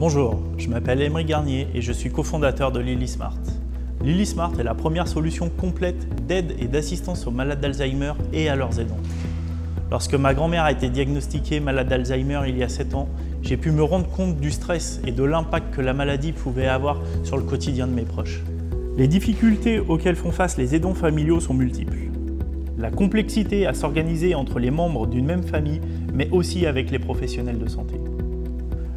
Bonjour, je m'appelle Emery Garnier et je suis cofondateur de Lily Smart. Lily Smart est la première solution complète d'aide et d'assistance aux malades d'Alzheimer et à leurs aidants. Lorsque ma grand-mère a été diagnostiquée malade d'Alzheimer il y a 7 ans, j'ai pu me rendre compte du stress et de l'impact que la maladie pouvait avoir sur le quotidien de mes proches. Les difficultés auxquelles font face les aidants familiaux sont multiples. La complexité à s'organiser entre les membres d'une même famille, mais aussi avec les professionnels de santé.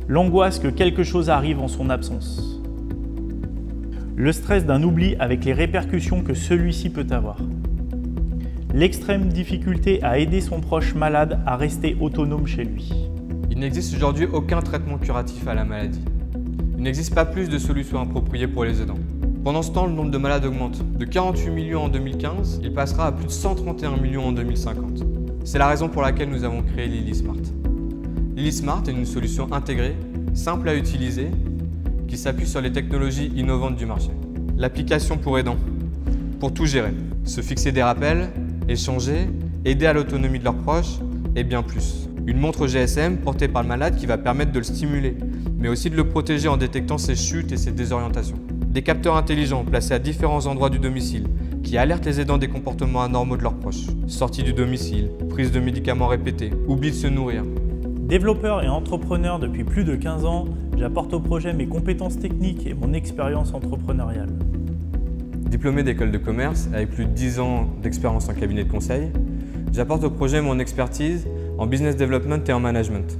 L'angoisse que quelque chose arrive en son absence. Le stress d'un oubli avec les répercussions que celui-ci peut avoir. L'extrême difficulté à aider son proche malade à rester autonome chez lui. Il n'existe aujourd'hui aucun traitement curatif à la maladie. Il n'existe pas plus de solutions appropriées pour les aidants. Pendant ce temps, le nombre de malades augmente. De 48 millions en 2015, il passera à plus de 131 millions en 2050. C'est la raison pour laquelle nous avons créé Lily Smart. Lily Smart est une solution intégrée, simple à utiliser, qui s'appuie sur les technologies innovantes du marché. L'application pour aidants, pour tout gérer, se fixer des rappels, échanger, aider à l'autonomie de leurs proches et bien plus. Une montre GSM portée par le malade qui va permettre de le stimuler, mais aussi de le protéger en détectant ses chutes et ses désorientations. Des capteurs intelligents placés à différents endroits du domicile qui alertent les aidants des comportements anormaux de leurs proches. Sortie du domicile, prise de médicaments répétés, oubli de se nourrir. Développeur et entrepreneur depuis plus de 15 ans, j'apporte au projet mes compétences techniques et mon expérience entrepreneuriale. Diplômé d'école de commerce avec plus de 10 ans d'expérience en cabinet de conseil, j'apporte au projet mon expertise en business development et en management.